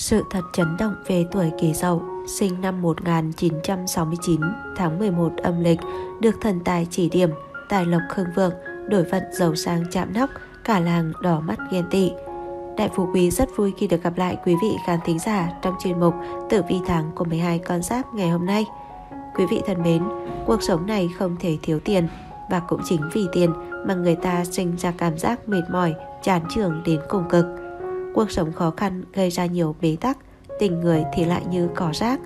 Sự thật chấn động về tuổi kỷ dậu, sinh năm 1969, tháng 11 âm lịch, được thần tài chỉ điểm, tài lộc khương vượng, đổi vận giàu sang chạm nóc, cả làng đỏ mắt ghen tị. Đại Phú Quý rất vui khi được gặp lại quý vị khán thính giả trong chuyên mục Tử vi tháng của 12 con giáp ngày hôm nay. Quý vị thân mến, cuộc sống này không thể thiếu tiền và cũng chính vì tiền mà người ta sinh ra cảm giác mệt mỏi, chán trường đến cùng cực. Cuộc sống khó khăn gây ra nhiều bế tắc, tình người thì lại như cỏ rác.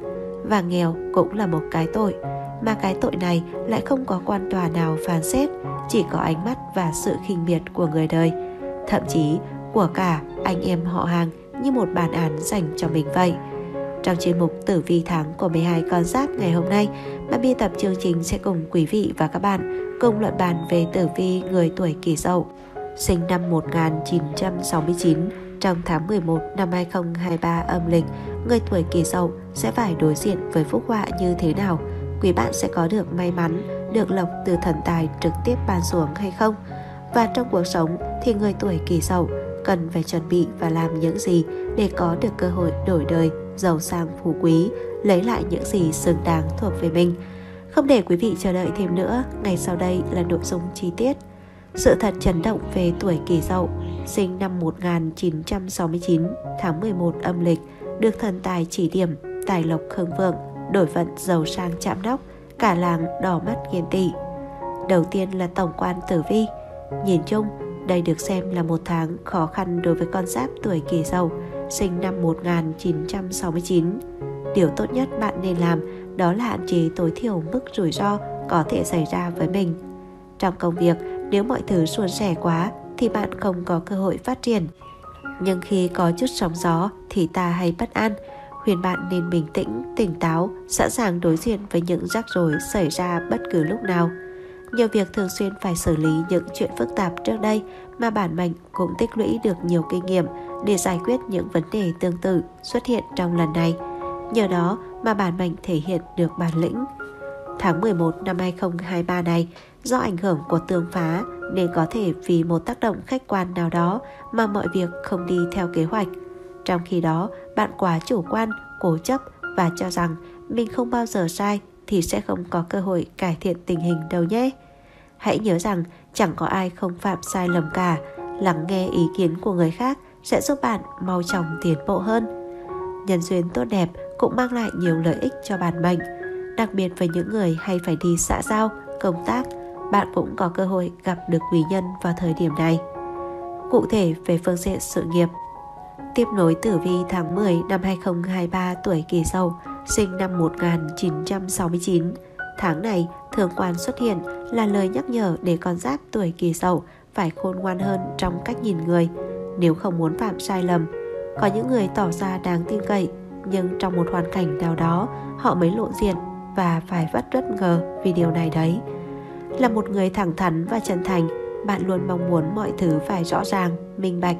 Và nghèo cũng là một cái tội mà cái tội này lại không có quan tòa nào phán xét chỉ có ánh mắt và sự khinh miệt của người đời. Thậm chí của cả anh em họ hàng như một bản án dành cho mình vậy. Trong chuyên mục Tử vi tháng của 12 con giáp ngày hôm nay, ban biên tập chương trình sẽ cùng quý vị và các bạn cùng luận bàn về tử vi người tuổi kỷ dậu, sinh năm 1969 trong tháng 11 năm 2023 âm lịch, người tuổi kỷ dậu sẽ phải đối diện với phúc họa như thế nào? Quý bạn sẽ có được may mắn, được lộc từ thần tài trực tiếp ban xuống hay không? Và trong cuộc sống thì người tuổi kỷ dậu cần phải chuẩn bị và làm những gì để có được cơ hội đổi đời, giàu sang phú quý, lấy lại những gì xứng đáng thuộc về mình. Không để quý vị chờ đợi thêm nữa, ngày sau đây là nội dung chi tiết. Sự thật chấn động về tuổi kỷ dậu, sinh năm 1969, tháng 11 âm lịch, được thần tài chỉ điểm, tài lộc khương vượng, đổi vận giàu sang chạm nóc, cả làng đỏ mắt ghen tị. Đầu tiên là tổng quan tử vi. Nhìn chung, đây được xem là một tháng khó khăn đối với con giáp tuổi kỷ dậu, sinh năm 1969. Điều tốt nhất bạn nên làm đó là hạn chế tối thiểu mức rủi ro có thể xảy ra với mình. Trong công việc, nếu mọi thứ suôn sẻ quá thì bạn không có cơ hội phát triển. Nhưng khi có chút sóng gió thì ta hay bất an, khuyên bạn nên bình tĩnh, tỉnh táo, sẵn sàng đối diện với những rắc rối xảy ra bất cứ lúc nào. Nhiều việc thường xuyên phải xử lý những chuyện phức tạp trước đây mà bản mệnh cũng tích lũy được nhiều kinh nghiệm để giải quyết những vấn đề tương tự xuất hiện trong lần này. Nhờ đó mà bản mệnh thể hiện được bản lĩnh. Tháng 11 năm 2023 này, do ảnh hưởng của tương phá nên có thể vì một tác động khách quan nào đó mà mọi việc không đi theo kế hoạch. Trong khi đó, bạn quá chủ quan, cố chấp và cho rằng mình không bao giờ sai thì sẽ không có cơ hội cải thiện tình hình đâu nhé. Hãy nhớ rằng chẳng có ai không phạm sai lầm cả, lắng nghe ý kiến của người khác sẽ giúp bạn mau chóng tiến bộ hơn. Nhân duyên tốt đẹp cũng mang lại nhiều lợi ích cho bản mệnh, đặc biệt với những người hay phải đi xã giao, công tác, bạn cũng có cơ hội gặp được quý nhân vào thời điểm này. Cụ thể về phương diện sự nghiệp, tiếp nối tử vi tháng 10 năm 2023 tuổi Kỷ Dậu, sinh năm 1969. Tháng này, thường quan xuất hiện là lời nhắc nhở để con giáp tuổi Kỷ Dậu phải khôn ngoan hơn trong cách nhìn người, nếu không muốn phạm sai lầm. Có những người tỏ ra đáng tin cậy, nhưng trong một hoàn cảnh nào đó, họ mới lộ diện và phải vất bất ngờ vì điều này đấy. Là một người thẳng thắn và chân thành, bạn luôn mong muốn mọi thứ phải rõ ràng, minh bạch.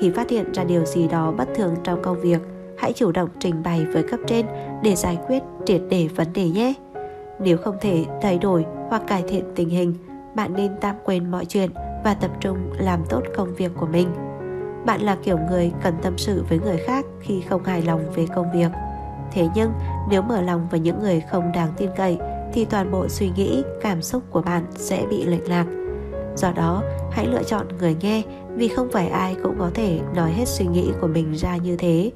Khi phát hiện ra điều gì đó bất thường trong công việc, hãy chủ động trình bày với cấp trên để giải quyết triệt để vấn đề nhé. Nếu không thể thay đổi hoặc cải thiện tình hình, bạn nên tạm quên mọi chuyện và tập trung làm tốt công việc của mình. Bạn là kiểu người cần tâm sự với người khác khi không hài lòng về công việc. Thế nhưng, nếu mở lòng với những người không đáng tin cậy thì toàn bộ suy nghĩ, cảm xúc của bạn sẽ bị lệch lạc. Do đó, hãy lựa chọn người nghe vì không phải ai cũng có thể nói hết suy nghĩ của mình ra như thế.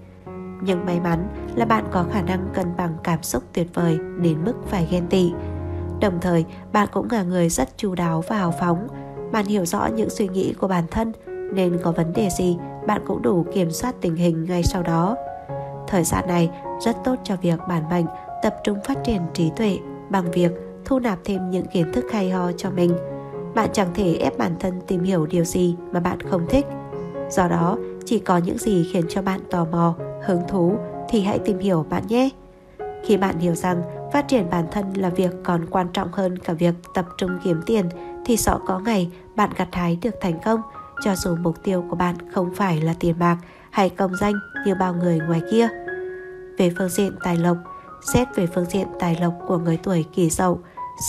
Nhưng may mắn là bạn có khả năng cân bằng cảm xúc tuyệt vời đến mức phải ghen tị. Đồng thời, bạn cũng là người rất chu đáo và hào phóng. Bạn hiểu rõ những suy nghĩ của bản thân nên có vấn đề gì bạn cũng đủ kiểm soát tình hình ngay sau đó. Thời gian này rất tốt cho việc bản mệnh tập trung phát triển trí tuệ bằng việc thu nạp thêm những kiến thức hay ho cho mình. Bạn chẳng thể ép bản thân tìm hiểu điều gì mà bạn không thích. Do đó, chỉ có những gì khiến cho bạn tò mò, hứng thú thì hãy tìm hiểu bạn nhé. Khi bạn hiểu rằng phát triển bản thân là việc còn quan trọng hơn cả việc tập trung kiếm tiền thì sợ có ngày bạn gặt hái được thành công cho dù mục tiêu của bạn không phải là tiền bạc hay công danh như bao người ngoài kia. Về phương diện tài lộc, xét về phương diện tài lộc của người tuổi kỷ dậu,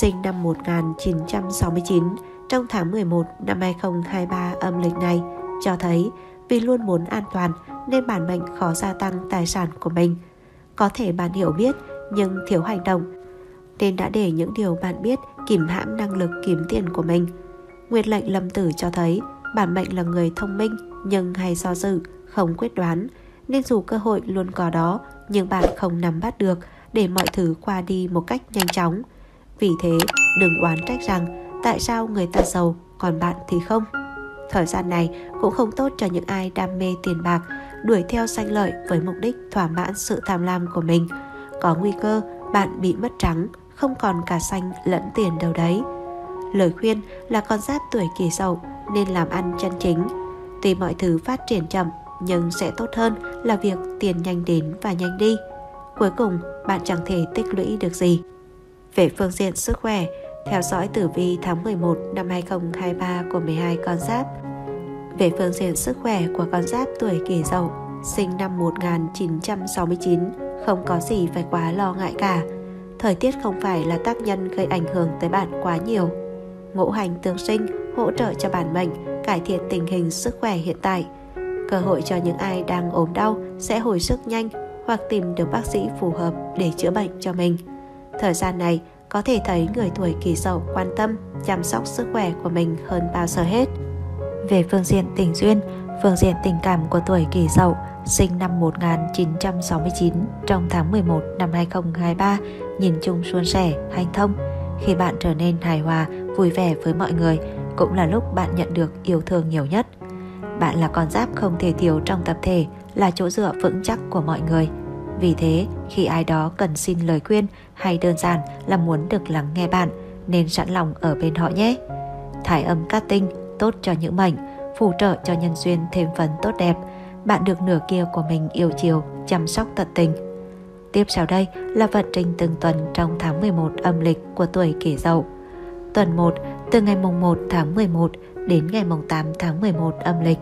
sinh năm 1969 trong tháng 11 năm 2023 âm lịch này cho thấy vì luôn muốn an toàn nên bản mệnh khó gia tăng tài sản của mình. Có thể bạn hiểu biết nhưng thiếu hành động nên đã để những điều bạn biết kìm hãm năng lực kiếm tiền của mình. Nguyệt lệnh lâm tử cho thấy bản mệnh là người thông minh nhưng hay do dự, không quyết đoán nên dù cơ hội luôn có đó nhưng bạn không nắm bắt được để mọi thứ qua đi một cách nhanh chóng. Vì thế, đừng oán trách rằng tại sao người ta giàu còn bạn thì không. Thời gian này cũng không tốt cho những ai đam mê tiền bạc, đuổi theo sanh lợi với mục đích thỏa mãn sự tham lam của mình. Có nguy cơ bạn bị mất trắng, không còn cả xanh lẫn tiền đâu đấy. Lời khuyên là con giáp tuổi kỷ dậu nên làm ăn chân chính. Tuy mọi thứ phát triển chậm nhưng sẽ tốt hơn là việc tiền nhanh đến và nhanh đi. Cuối cùng, bạn chẳng thể tích lũy được gì. Về phương diện sức khỏe, theo dõi tử vi tháng 11 năm 2023 của 12 con giáp. Về phương diện sức khỏe của con giáp tuổi kỷ dậu, sinh năm 1969, không có gì phải quá lo ngại cả. Thời tiết không phải là tác nhân gây ảnh hưởng tới bạn quá nhiều. Ngũ hành tương sinh hỗ trợ cho bản mệnh cải thiện tình hình sức khỏe hiện tại. Cơ hội cho những ai đang ốm đau sẽ hồi sức nhanh hoặc tìm được bác sĩ phù hợp để chữa bệnh cho mình. Thời gian này có thể thấy người tuổi kỷ dậu quan tâm, chăm sóc sức khỏe của mình hơn bao giờ hết. Về phương diện tình duyên, phương diện tình cảm của tuổi kỷ dậu sinh năm 1969 trong tháng 11 năm 2023 nhìn chung suôn sẻ, hanh thông. Khi bạn trở nên hài hòa, vui vẻ với mọi người cũng là lúc bạn nhận được yêu thương nhiều nhất. Bạn là con giáp không thể thiếu trong tập thể, là chỗ dựa vững chắc của mọi người. Vì thế, khi ai đó cần xin lời khuyên hay đơn giản là muốn được lắng nghe bạn, nên sẵn lòng ở bên họ nhé. Thải âm cát tinh tốt cho những mệnh, phù trợ cho nhân duyên thêm phần tốt đẹp. Bạn được nửa kia của mình yêu chiều, chăm sóc tận tình. Tiếp sau đây là vận trình từng tuần trong tháng 11 âm lịch của tuổi kỷ dậu. Tuần 1 từ ngày mùng 1 tháng 11 đến ngày mùng 8 tháng 11 âm lịch.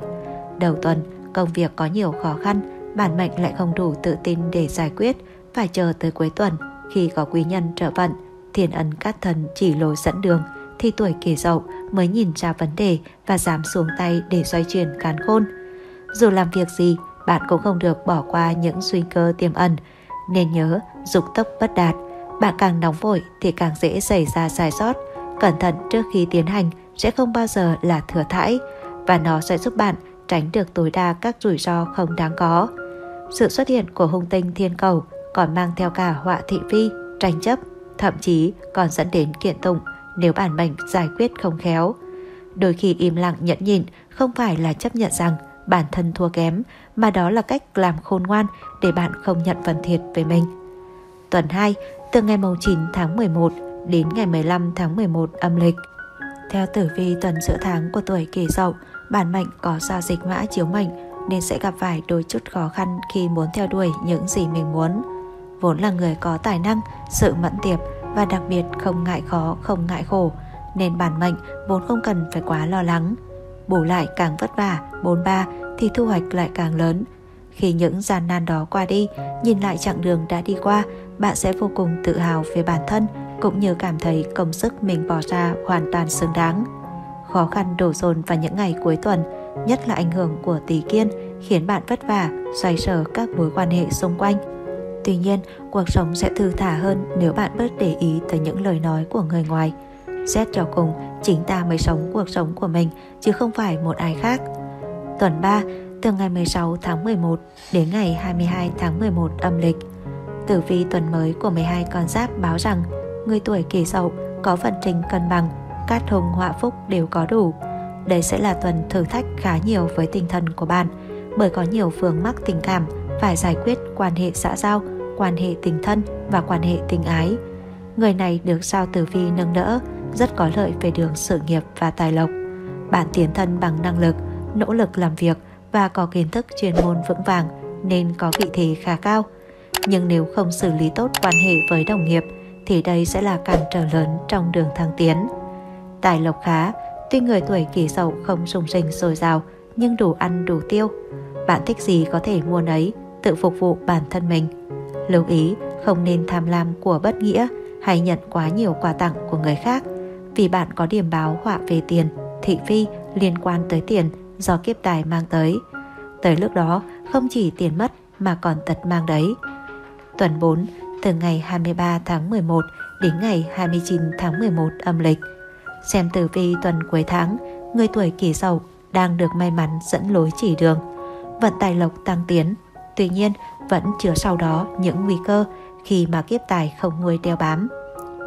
Đầu tuần, công việc có nhiều khó khăn, bản mệnh lại không đủ tự tin để giải quyết, phải chờ tới cuối tuần khi có quý nhân trợ vận, thiên ân các thần chỉ lối dẫn đường thì tuổi kỷ dậu mới nhìn ra vấn đề và dám xuống tay để xoay chuyển cán khôn. Dù làm việc gì, bạn cũng không được bỏ qua những suy cơ tiềm ẩn, nên nhớ dục tốc bất đạt, bạn càng nóng vội thì càng dễ xảy ra sai sót. Cẩn thận trước khi tiến hành sẽ không bao giờ là thừa thãi và nó sẽ giúp bạn tránh được tối đa các rủi ro không đáng có. Sự xuất hiện của hung tinh thiên cầu còn mang theo cả họa thị phi, tranh chấp, thậm chí còn dẫn đến kiện tụng nếu bản mệnh giải quyết không khéo. Đôi khi im lặng nhẫn nhịn không phải là chấp nhận rằng bản thân thua kém, mà đó là cách làm khôn ngoan để bạn không nhận phần thiệt về mình. Tuần 2, từ ngày 9 tháng 11 đến ngày 15 tháng 11 âm lịch. Theo tử vi tuần giữa tháng của tuổi kỷ dậu, bản mệnh có giao dịch mã chiếu mệnh nên sẽ gặp phải đôi chút khó khăn khi muốn theo đuổi những gì mình muốn. Vốn là người có tài năng, sự mẫn tiệp và đặc biệt không ngại khó, không ngại khổ, nên bản mệnh vốn không cần phải quá lo lắng. Bù lại càng vất vả, bốn ba thì thu hoạch lại càng lớn. Khi những gian nan đó qua đi, nhìn lại chặng đường đã đi qua, bạn sẽ vô cùng tự hào về bản thân cũng như cảm thấy công sức mình bỏ ra hoàn toàn xứng đáng. Khó khăn đổ dồn vào những ngày cuối tuần, nhất là ảnh hưởng của tỷ kiên khiến bạn vất vả, xoay sở các mối quan hệ xung quanh. Tuy nhiên, cuộc sống sẽ thư thả hơn nếu bạn bớt để ý tới những lời nói của người ngoài. Xét cho cùng, chính ta mới sống cuộc sống của mình, chứ không phải một ai khác. Tuần 3, từ ngày 16 tháng 11 đến ngày 22 tháng 11 âm lịch. Tử vi tuần mới của 12 con giáp báo rằng người tuổi kỷ dậu có vận trình cân bằng, cát hùng họa phúc đều có đủ. Đây sẽ là tuần thử thách khá nhiều với tinh thần của bạn, bởi có nhiều vướng mắc tình cảm phải giải quyết quan hệ xã giao, quan hệ tình thân và quan hệ tình ái. Người này được sao tử vi nâng đỡ, rất có lợi về đường sự nghiệp và tài lộc. Bạn tiến thân bằng năng lực, nỗ lực làm việc và có kiến thức chuyên môn vững vàng nên có vị thế khá cao. Nhưng nếu không xử lý tốt quan hệ với đồng nghiệp thì đây sẽ là cản trở lớn trong đường thăng tiến. Tài lộc khá, tuy người tuổi kỷ dậu không sung sinh dồi dào nhưng đủ ăn đủ tiêu. Bạn thích gì có thể mua nấy, tự phục vụ bản thân mình. Lưu ý không nên tham lam của bất nghĩa hay nhận quá nhiều quà tặng của người khác vì bạn có điểm báo họa về tiền, thị phi liên quan tới tiền do kiếp tài mang tới. Tới lúc đó không chỉ tiền mất mà còn tật mang đấy. Tuần 4 từ ngày 23 tháng 11 đến ngày 29 tháng 11 âm lịch. Xem tử vi tuần cuối tháng, người tuổi kỷ dậu đang được may mắn dẫn lối chỉ đường. Vận tài lộc tăng tiến, tuy nhiên vẫn chứa sau đó những nguy cơ khi mà kiếp tài không nuôi đeo bám.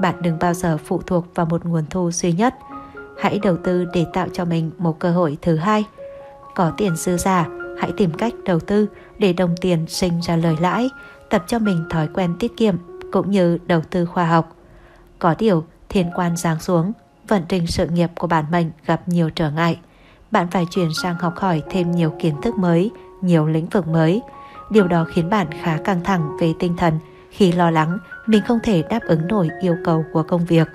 Bạn đừng bao giờ phụ thuộc vào một nguồn thu duy nhất. Hãy đầu tư để tạo cho mình một cơ hội thứ hai. Có tiền dư giả, hãy tìm cách đầu tư để đồng tiền sinh ra lời lãi, tập cho mình thói quen tiết kiệm cũng như đầu tư khoa học. Có điều, thiên quan giáng xuống, vận trình sự nghiệp của bản mệnh gặp nhiều trở ngại. Bạn phải chuyển sang học hỏi thêm nhiều kiến thức mới, nhiều lĩnh vực mới. Điều đó khiến bạn khá căng thẳng về tinh thần khi lo lắng mình không thể đáp ứng nổi yêu cầu của công việc.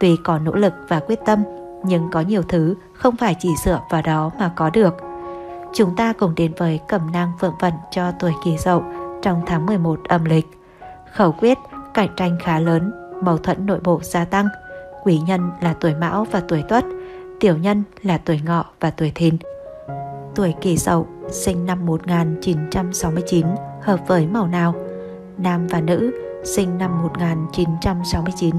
Tuy có nỗ lực và quyết tâm, nhưng có nhiều thứ không phải chỉ dựa vào đó mà có được. Chúng ta cùng đến với cẩm nang vượng vận cho tuổi kỷ dậu trong tháng 11 âm lịch. Khẩu quyết, cạnh tranh khá lớn, mâu thuẫn nội bộ gia tăng. Quý nhân là tuổi mão và tuổi tuất, tiểu nhân là tuổi ngọ và tuổi thìn. Tuổi kỷ dậu sinh năm 1969 hợp với màu nào? Nam và nữ sinh năm 1969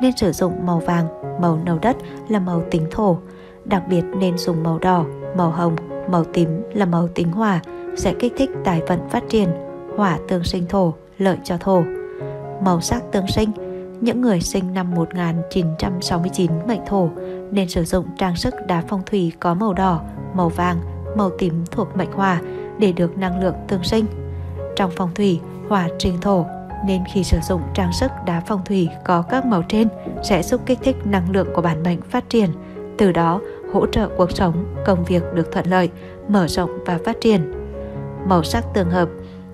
nên sử dụng màu vàng, màu nâu đất là màu tính thổ. Đặc biệt nên dùng màu đỏ, màu hồng, màu tím là màu tính hỏa sẽ kích thích tài vận phát triển, hỏa tương sinh thổ, lợi cho thổ. Màu sắc tương sinh, những người sinh năm 1969 mệnh thổ nên sử dụng trang sức đá phong thủy có màu đỏ, màu vàng, màu tím thuộc mệnh hỏa để được năng lượng tương sinh. Trong phong thủy, hỏa trình thổ nên khi sử dụng trang sức đá phong thủy có các màu trên sẽ giúp kích thích năng lượng của bản mệnh phát triển, từ đó hỗ trợ cuộc sống, công việc được thuận lợi, mở rộng và phát triển. Màu sắc tương hợp,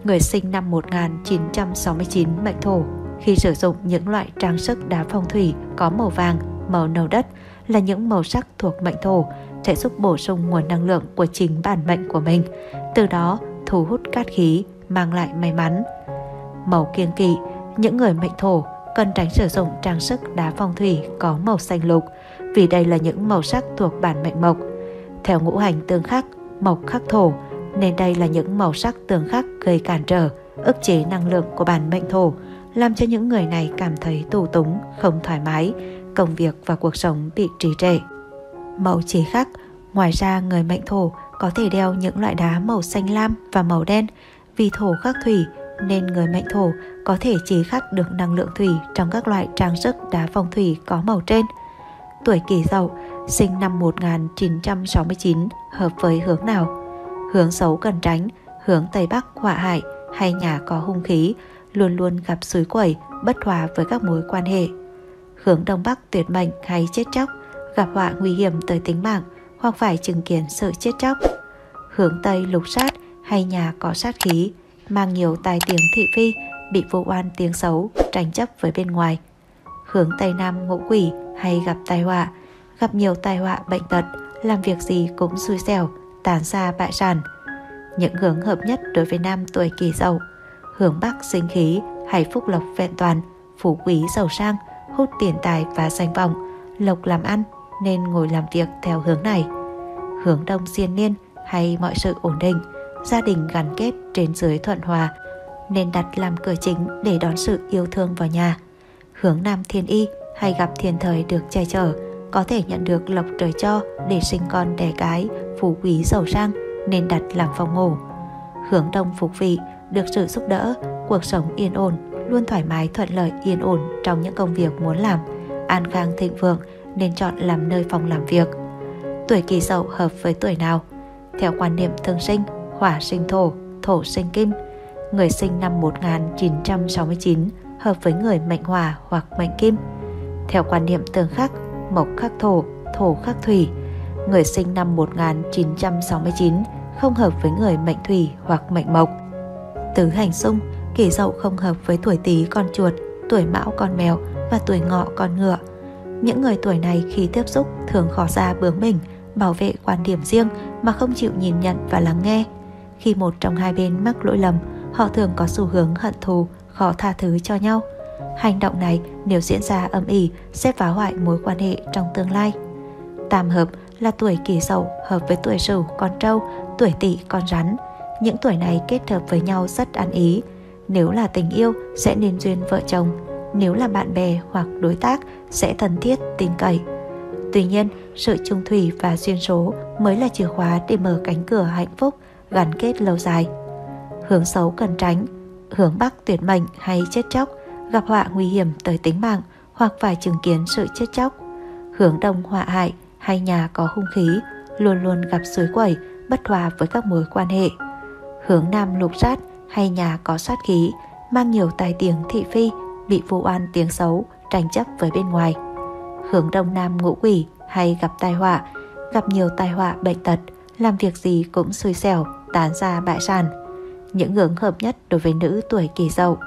người sinh năm 1969 mệnh thổ khi sử dụng những loại trang sức đá phong thủy có màu vàng, màu nâu đất là những màu sắc thuộc mệnh thổ sẽ giúp bổ sung nguồn năng lượng của chính bản mệnh của mình, từ đó thu hút cát khí, mang lại may mắn. Màu kiêng kỵ, những người mệnh thổ cần tránh sử dụng trang sức đá phong thủy có màu xanh lục vì đây là những màu sắc thuộc bản mệnh mộc. Theo ngũ hành tương khắc, mộc khắc thổ, nên đây là những màu sắc tương khắc gây cản trở, ức chế năng lượng của bản mệnh thổ, làm cho những người này cảm thấy tù túng, không thoải mái, công việc và cuộc sống bị trì trệ. Mẫu chỉ khắc, ngoài ra người mệnh thổ có thể đeo những loại đá màu xanh lam và màu đen vì thổ khắc thủy nên người mệnh thổ có thể chế khắc được năng lượng thủy trong các loại trang sức đá phong thủy có màu trên. Tuổi kỷ dậu, sinh năm 1969, hợp với hướng nào? Hướng xấu cần tránh, hướng Tây Bắc họa hại hay nhà có hung khí, luôn luôn gặp suối quẩy, bất hòa với các mối quan hệ. Hướng Đông Bắc tuyệt mệnh hay chết chóc, gặp họa nguy hiểm tới tính mạng hoặc phải chứng kiến sự chết chóc. Hướng Tây lục sát hay nhà có sát khí, mang nhiều tài tiếng thị phi, bị vô oan tiếng xấu, tranh chấp với bên ngoài. Hướng Tây Nam ngũ quỷ hay gặp tai họa, gặp nhiều tai họa bệnh tật, làm việc gì cũng xui xẻo, tàn xa bại sản. Những hướng hợp nhất đối với nam tuổi kỷ dậu, hướng Bắc sinh khí hay phúc lộc vẹn toàn, phú quý giàu sang, hút tiền tài và danh vọng, lộc làm ăn nên ngồi làm việc theo hướng này. Hướng Đông diên niên hay mọi sự ổn định, gia đình gắn kết trên dưới thuận hòa nên đặt làm cửa chính để đón sự yêu thương vào nhà. Hướng Nam thiên y hay gặp thiên thời được che chở, có thể nhận được lộc trời cho để sinh con đẻ cái, phú quý giàu sang nên đặt làm phòng ngủ. Hướng Đông phục vị được sự giúp đỡ, cuộc sống yên ổn, luôn thoải mái thuận lợi yên ổn trong những công việc muốn làm, an khang thịnh vượng nên chọn làm nơi phòng làm việc. Tuổi kỳ dậu hợp với tuổi nào? Theo quan niệm thương sinh, hỏa sinh thổ, thổ sinh kim. Người sinh năm 1969 hợp với người mệnh hỏa hoặc mệnh kim. Theo quan niệm tương khắc, mộc khắc thổ, thổ khắc thủy. Người sinh năm 1969 không hợp với người mệnh thủy hoặc mệnh mộc. Tứ hành xung, kỷ dậu không hợp với tuổi tý con chuột, tuổi mão con mèo và tuổi ngọ con ngựa. Những người tuổi này khi tiếp xúc thường khó ra bướng bỉnh, bảo vệ quan điểm riêng mà không chịu nhìn nhận và lắng nghe – khi một trong hai bên mắc lỗi lầm, họ thường có xu hướng hận thù, khó tha thứ cho nhau. Hành động này nếu diễn ra âm ỉ sẽ phá hoại mối quan hệ trong tương lai. Tam hợp là tuổi kỷ dậu hợp với tuổi sửu con trâu, tuổi tỵ con rắn. Những tuổi này kết hợp với nhau rất ăn ý. Nếu là tình yêu sẽ nên duyên vợ chồng, nếu là bạn bè hoặc đối tác sẽ thân thiết, tin cậy. Tuy nhiên, sự trung thủy và duyên số mới là chìa khóa để mở cánh cửa hạnh phúc, gắn kết lâu dài. Hướng xấu cần tránh, hướng bắc tuyệt mệnh hay chết chóc, gặp họa nguy hiểm tới tính mạng hoặc phải chứng kiến sự chết chóc. Hướng đông họa hại hay nhà có hung khí, luôn luôn gặp suối quẩy, bất hòa với các mối quan hệ. Hướng nam lục sát hay nhà có sát khí, mang nhiều tài tiếng thị phi, bị vô oan tiếng xấu, tranh chấp với bên ngoài. Hướng đông nam ngũ quỷ hay gặp tai họa, gặp nhiều tai họa bệnh tật, làm việc gì cũng xui xẻo, tán ra bại sản. Những hướng hợp nhất đối với nữ tuổi kỷ dậu.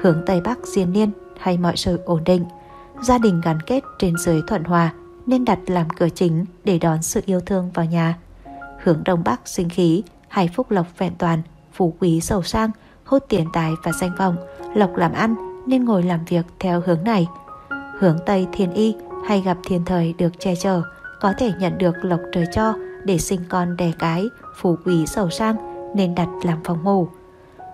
Hướng Tây Bắc diên niên hay mọi sự ổn định. Gia đình gắn kết trên dưới thuận hòa nên đặt làm cửa chính để đón sự yêu thương vào nhà. Hướng Đông Bắc sinh khí hay phúc lộc vẹn toàn, phú quý giàu sang, hốt tiền tài và danh vọng, lộc làm ăn nên ngồi làm việc theo hướng này. Hướng Tây thiên y hay gặp thiên thời được che chở, có thể nhận được lộc trời cho để sinh con đẻ cái, phú quý giàu sang nên đặt làm phòng ngủ.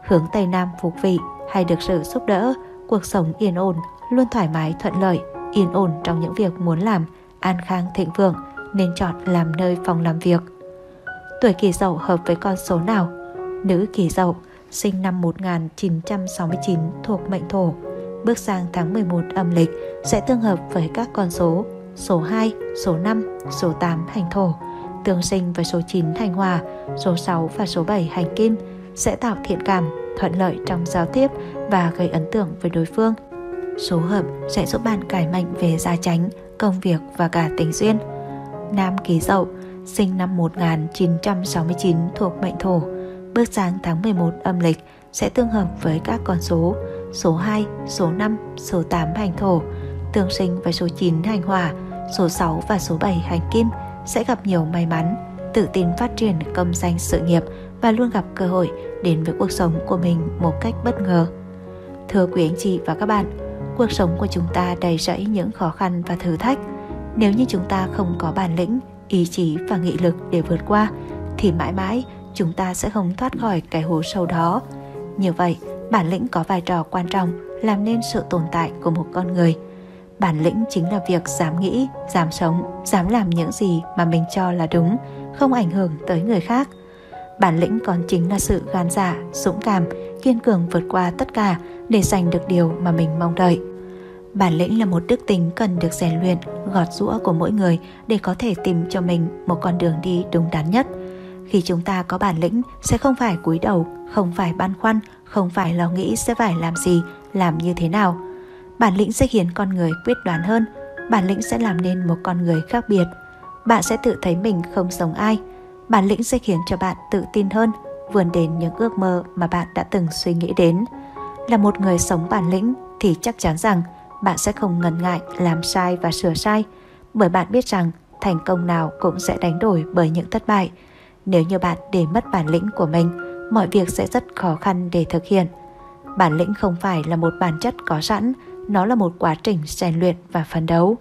Hướng Tây Nam phục vị hay được sự giúp đỡ, cuộc sống yên ổn, luôn thoải mái thuận lợi, yên ổn trong những việc muốn làm, an khang thịnh vượng nên chọn làm nơi phòng làm việc. Tuổi kỷ dậu hợp với con số nào? Nữ kỷ dậu sinh năm 1969 thuộc mệnh thổ, bước sang tháng 11 âm lịch sẽ tương hợp với các con số số 2, số 5, số 8 hành thổ, tương sinh với số 9 hành hòa, số 6 và số 7 hành kim sẽ tạo thiện cảm, thuận lợi trong giao tiếp và gây ấn tượng với đối phương. Số hợp sẽ giúp bạn cải mệnh về gia chánh, công việc và cả tình duyên. Nam Ký Dậu, sinh năm 1969 thuộc mệnh thổ, bước sang tháng 11 âm lịch sẽ tương hợp với các con số số 2, số 5, số 8 hành thổ, tương sinh với số 9 hành hỏa, số 6 và số 7 hành kim sẽ gặp nhiều may mắn, tự tin phát triển công danh sự nghiệp và luôn gặp cơ hội đến với cuộc sống của mình một cách bất ngờ. Thưa quý anh chị và các bạn, cuộc sống của chúng ta đầy rẫy những khó khăn và thử thách. Nếu như chúng ta không có bản lĩnh, ý chí và nghị lực để vượt qua, thì mãi mãi chúng ta sẽ không thoát khỏi cái hố sâu đó. Như vậy, bản lĩnh có vai trò quan trọng làm nên sự tồn tại của một con người. Bản lĩnh chính là việc dám nghĩ, dám sống, dám làm những gì mà mình cho là đúng, không ảnh hưởng tới người khác. Bản lĩnh còn chính là sự gan dạ, dũng cảm, kiên cường vượt qua tất cả để giành được điều mà mình mong đợi. Bản lĩnh là một đức tính cần được rèn luyện, gọt rũa của mỗi người để có thể tìm cho mình một con đường đi đúng đắn nhất. Khi chúng ta có bản lĩnh sẽ không phải cúi đầu, không phải băn khoăn, không phải lo nghĩ sẽ phải làm gì, làm như thế nào. Bản lĩnh sẽ khiến con người quyết đoán hơn, bản lĩnh sẽ làm nên một con người khác biệt. Bạn sẽ tự thấy mình không giống ai. Bản lĩnh sẽ khiến cho bạn tự tin hơn, vươn đến những ước mơ mà bạn đã từng suy nghĩ đến. Là một người sống bản lĩnh thì chắc chắn rằng bạn sẽ không ngần ngại làm sai và sửa sai, bởi bạn biết rằng thành công nào cũng sẽ đánh đổi bởi những thất bại. Nếu như bạn để mất bản lĩnh của mình, mọi việc sẽ rất khó khăn để thực hiện. Bản lĩnh không phải là một bản chất có sẵn, nó là một quá trình rèn luyện và phấn đấu.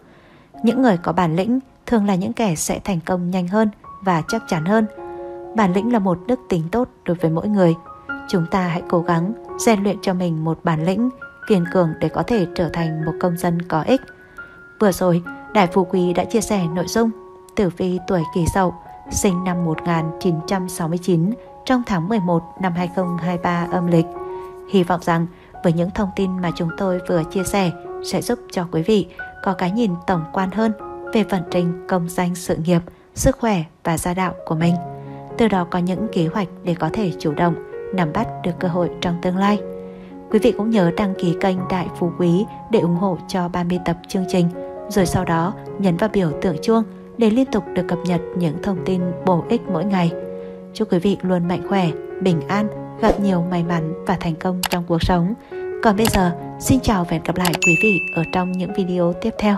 Những người có bản lĩnh thường là những kẻ sẽ thành công nhanh hơn và chắc chắn hơn. Bản lĩnh là một đức tính tốt đối với mỗi người. Chúng ta hãy cố gắng rèn luyện cho mình một bản lĩnh kiên cường để có thể trở thành một công dân có ích. Vừa rồi, Đại Phú Quý đã chia sẻ nội dung Tử vi tuổi Kỷ Dậu, sinh năm 1969 trong tháng 11 năm 2023 âm lịch. Hy vọng rằng với những thông tin mà chúng tôi vừa chia sẻ sẽ giúp cho quý vị có cái nhìn tổng quan hơn về vận trình công danh sự nghiệp, sức khỏe và gia đạo của mình. Từ đó có những kế hoạch để có thể chủ động nắm bắt được cơ hội trong tương lai. Quý vị cũng nhớ đăng ký kênh Đại Phú Quý để ủng hộ cho 30 tập chương trình, rồi sau đó nhấn vào biểu tượng chuông để liên tục được cập nhật những thông tin bổ ích mỗi ngày. Chúc quý vị luôn mạnh khỏe, bình an, gặp nhiều may mắn và thành công trong cuộc sống. Còn bây giờ, xin chào và hẹn gặp lại quý vị ở trong những video tiếp theo.